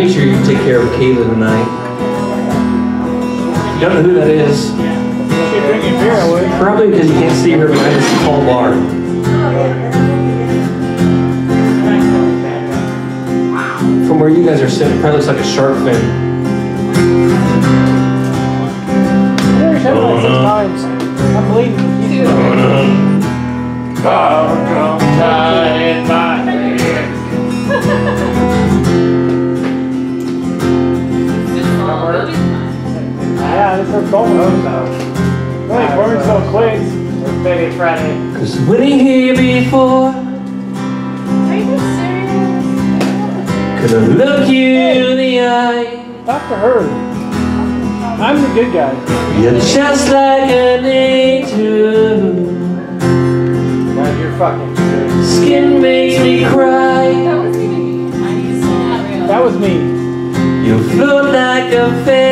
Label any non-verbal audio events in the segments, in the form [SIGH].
make sure you take care of Kayla tonight. You don't know who that is, probably because you can't see her behind this tall bar. From where you guys are sitting, it probably looks like a shark fin. This is going. Really burns so quick. Maybe Friday. Cause when he here before, Are you serious? could I look you in the eye? Talk to her. I'm the good guy. You're just like an angel. God, you're fucking serious. Skin makes me cry. That was me. That was me. You float like a feather.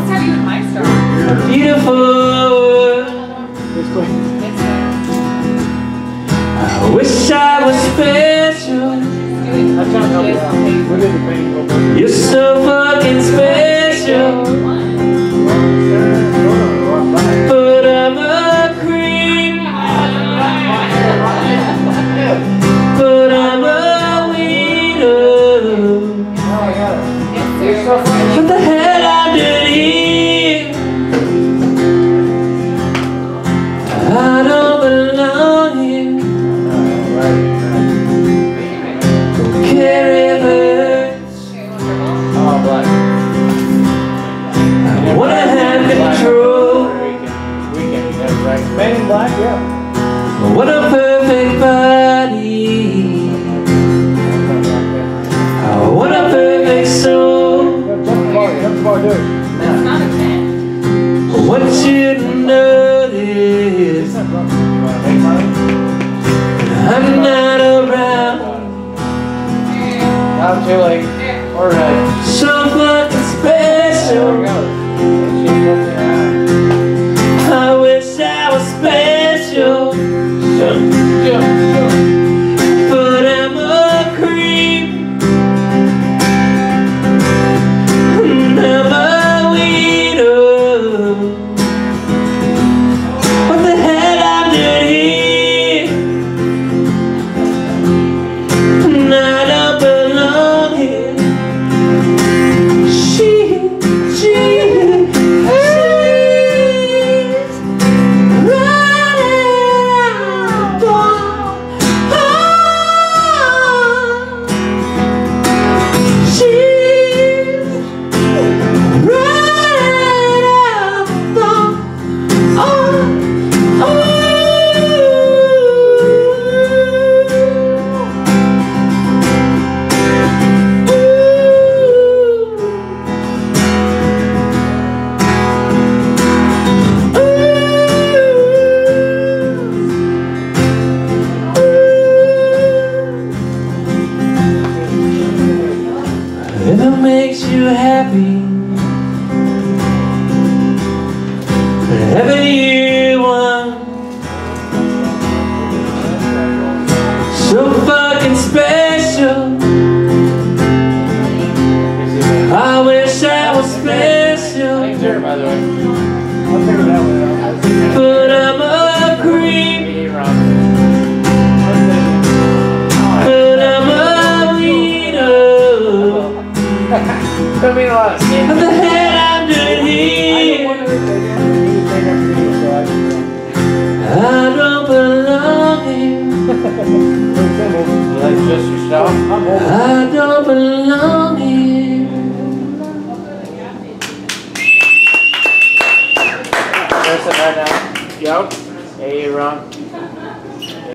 Thank you. I'll tell you with my star. Beautiful. It's quick. It's I wish I was special. That's not I don't belong here. Don't care if it hurts. Oh, black. I wanna have control. Weekend. Weekend. Man in black, yeah. What a perfect body. What a perfect soul. Jump the bar, jump the bar, do it. That's not a What you notice, It's not drunk. I'm not around. Not too late. So A lot of What skin. the hell I'm doing here? I don't belong here. [LAUGHS] That's just yourself. I don't belong Yo. Hey, wrong.